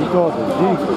e todas, digo.